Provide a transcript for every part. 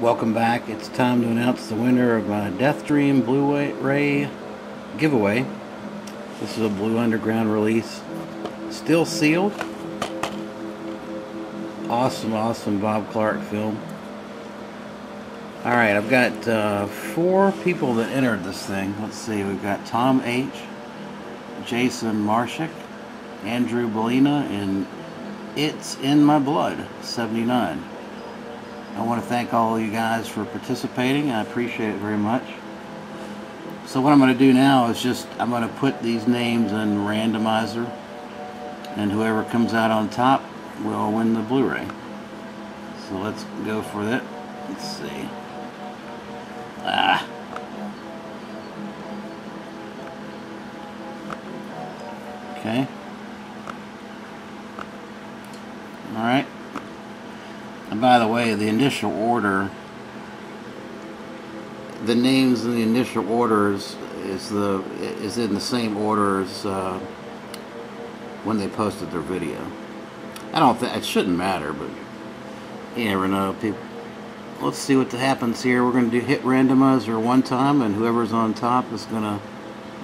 Welcome back. It's time to announce the winner of my Deathdream Blu-ray giveaway. This is a Blue Underground release. Still sealed. Awesome, awesome Bob Clark film. Alright, I've got uh, four people that entered this thing. Let's see, we've got Tom H., Jason Marshak, Andrew Belina, and It's in My Blood, 79. I want to thank all you guys for participating. I appreciate it very much. So what I'm going to do now is just, I'm going to put these names in randomizer and whoever comes out on top will win the Blu-ray. So let's go for that. Let's see. Ah. Okay. Alright. And by the way, the initial order, the names in the initial orders is the is in the same order as uh, when they posted their video. I don't think it shouldn't matter, but you never know. People. Let's see what happens here. We're going to do hit randomizer one time, and whoever's on top is gonna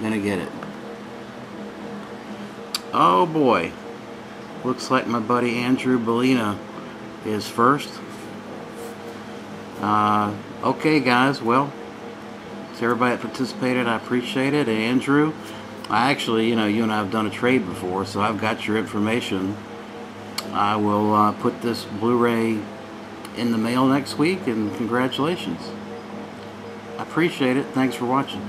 gonna get it. Oh boy, looks like my buddy Andrew Belina is first. Uh, okay, guys. Well, to everybody that participated, I appreciate it. And Andrew, I actually, you know, you and I have done a trade before, so I've got your information. I will uh, put this Blu-ray in the mail next week, and congratulations. I appreciate it. Thanks for watching.